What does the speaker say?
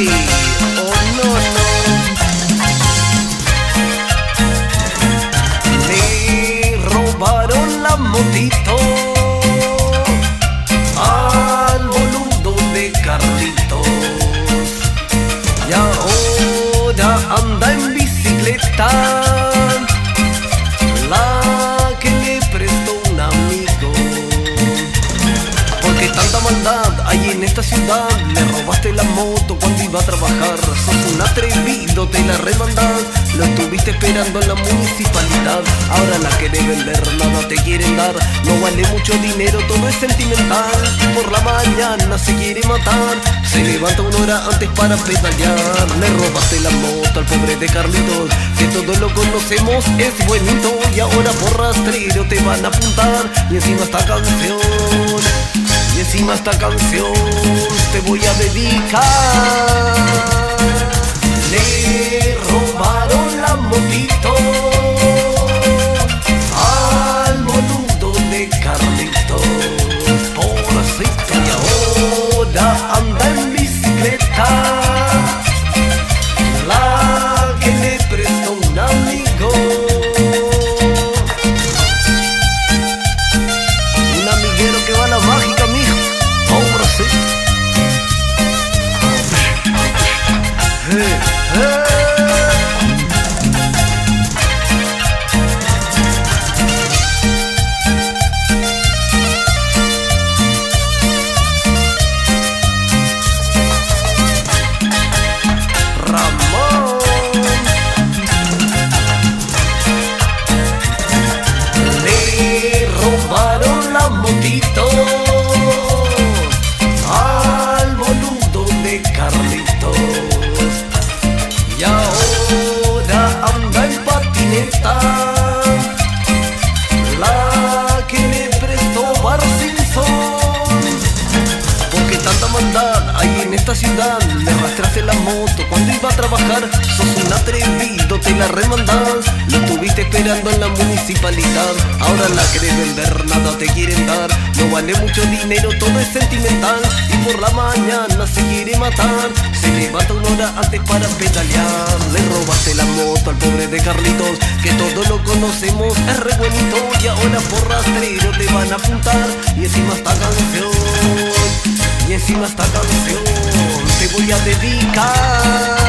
sí, robaron la motito al boludo de Carlitos. Y ahora anda en bicicleta. Esta ciudad le robaste la moto cuando iba a trabajar. Sos un atrevido, te la remandas. Lo estuviste esperando en la municipalidad. Ahora la querés vender, nada te quieren dar. No vale mucho dinero, todo es sentimental. Por la mañana se quiere matar. Se levanta una hora antes para pedalear. Le robaste la moto al pobre de Carlitos. Que todos lo conocemos, es buenito. Y ahora por rastrero te van a apuntar. Y encima esta canción. Esta canción te voy a dedicar. Al boludo de Carlitos. Y ahora anda en patineta. La que le prestó Bar porque tanta maldad hay en esta ciudad. Le arrastraste la moto cuando iba a trabajar. Sos un atrevido, te la remandas Lo estuviste esperando en la municipalidad. Ahora la querés vender, nada te quieren dar No vale mucho dinero, todo es sentimental. Y por la mañana se quiere matar. Se levanta una hora antes para pedalear. Le robaste la moto al pobre de Carlitos Que todos lo conocemos, es re buenito Y ahora por rastrero te van a apuntar. Y encima esta canción y encima esta canción te voy a dedicar